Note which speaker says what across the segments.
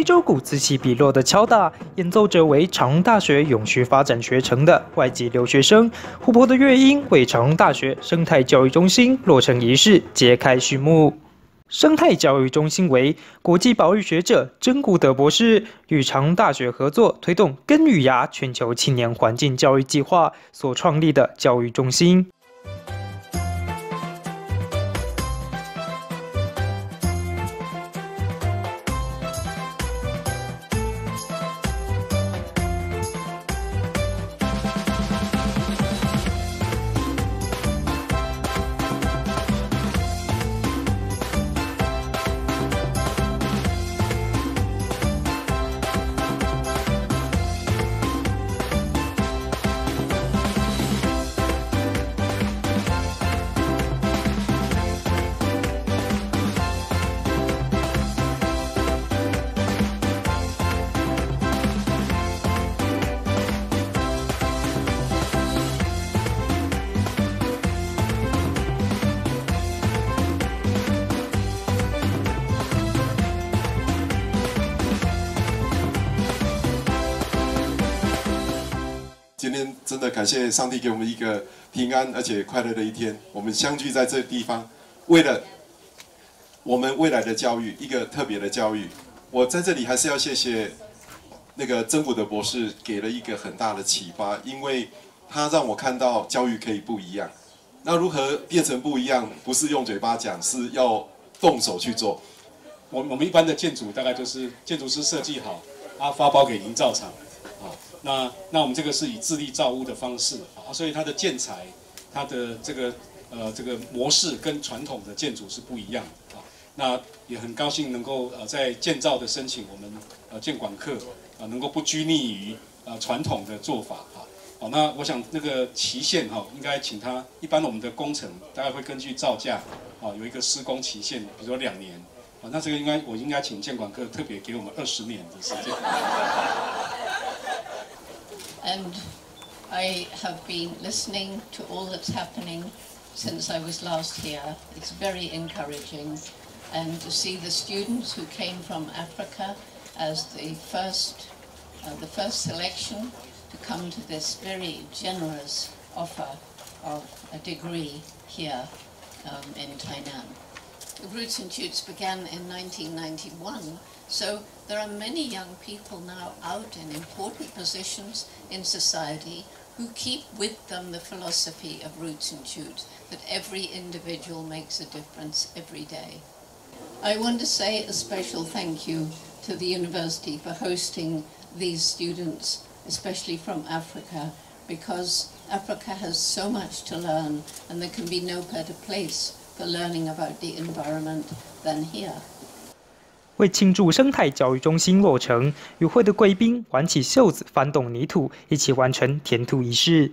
Speaker 1: 非洲鼓此起彼落的敲打，演奏者为长荣大学永续发展学程的外籍留学生。湖泊的乐音为长荣大学生态教育中心落成仪式揭开序幕。生态教育中心为国际保育学者真古德博士与长荣大学合作推动根与芽全球青年环境教育计划所创立的教育中心。
Speaker 2: 真的感谢上帝给我们一个平安而且快乐的一天。我们相聚在这地方，为了我们未来的教育，一个特别的教育。我在这里还是要谢谢那个曾古德博士，给了一个很大的启发，因为他让我看到教育可以不一样。那如何变成不一样？不是用嘴巴讲，是要动手去做。
Speaker 3: 我我们一般的建筑大概就是建筑师设计好，啊发包给营造厂。那那我们这个是以自立造屋的方式啊，所以它的建材，它的这个呃这个模式跟传统的建筑是不一样的啊。那也很高兴能够呃在建造的申请，我们呃建管课啊能够不拘泥于呃传统的做法啊。好，那我想那个期限哈，应该请他一般我们的工程大概会根据造价啊有一个施工期限，比如说两年啊。那这个应该我应该请建管课特别给我们二十年的时间。
Speaker 4: And I have been listening to all that's happening since I was last here. It's very encouraging and to see the students who came from Africa as the first, uh, the first selection to come to this very generous offer of a degree here um, in Tainan. Roots and Shoots began in 1991, so there are many young people now out in important positions in society who keep with them the philosophy of Roots and Shoots, that every individual makes a difference every day. I want to say a special thank you to the university for hosting these students, especially from Africa, because Africa has so much to learn and there can be no better place for learning about the environment than here.
Speaker 1: 为庆祝生态教育中心落成，与会的贵宾挽起袖子，翻动泥土，一起完成填土仪式。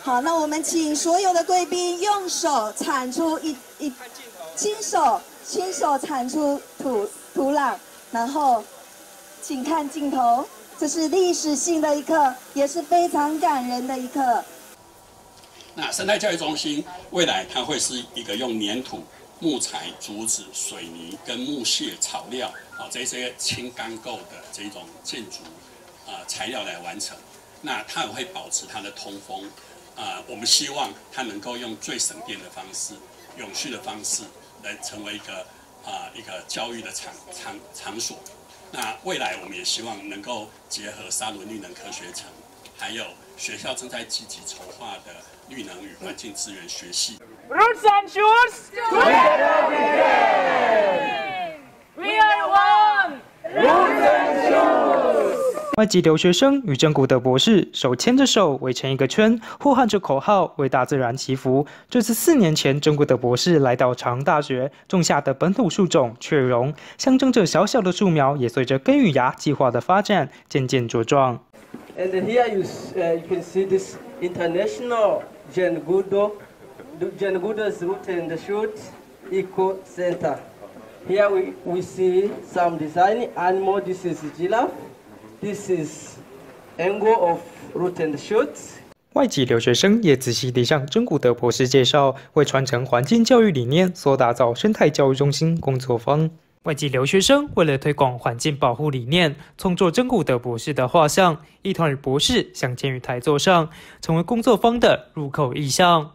Speaker 5: 好，那我们请所有的贵宾用手铲出一一，亲手亲手铲出土土壤，然后请看镜头，这是历史性的一刻，也是非常感人的一刻。
Speaker 6: 那生态教育中心未来它会是一个用粘土、木材、竹子、水泥跟木屑、草料啊这些轻钢构的这种建筑啊材料来完成。那它也会保持它的通风啊。我们希望它能够用最省电的方式、永续的方式来成为一个啊一个教育的场场场所。那未来我们也希望能够结合沙仑绿能科学城，还有学校正在积极筹划的。绿能与环境资源学系。Roots and shoots together we
Speaker 1: can. We are one. Roots and shoots. 外籍留学生与真古德博士手牵着手围成一个圈，呼喊着口号，为大自然祈福。这次四年前真古德博士来到长大学种下的本土树种雀榕，象征着小小的树苗也随着根与芽计划的发展渐渐茁壮。
Speaker 7: And here you you can see this international Jan Gudo, Jan Gudo's root and shoot eco center. Here we, we see some design animal. This is giraffe. This is angle of root and shoots.
Speaker 1: 外籍留学生也仔细地向真古德博士介绍，为传承环境教育理念所打造生态教育中心工作坊。外籍留学生为了推广环境保护理念，创作真古德博士的画像，一同与博士镶嵌于台座上，成为工作坊的入口意象。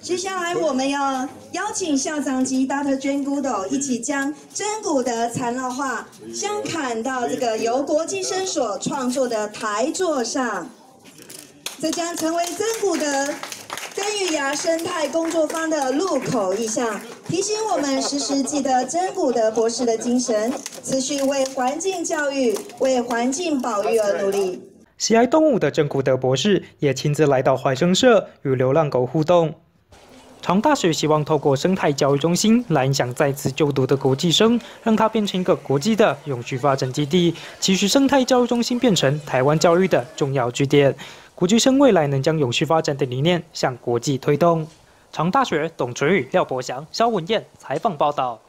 Speaker 5: 接下来我们要邀请校长及 Dr. j a n Goodo 一起将真古德缠绕画镶砍到这个由国际生所创作的台座上，这将成为真古德生态工作坊的入口意象，提醒我们时时记得真古德博士的精神，持续为环境教育、为环境保育而努力。
Speaker 1: 喜爱动物的真古德博士也亲自来到怀生社与流浪狗互动。长大学希望透过生态教育中心来影响在此就读的国际生，让它变成一个国际的永续发展基地，其实生态教育中心变成台湾教育的重要据点。国际生未来能将永续发展的理念向国际推动。长大学董淳宇、廖博祥、肖文燕采访报道。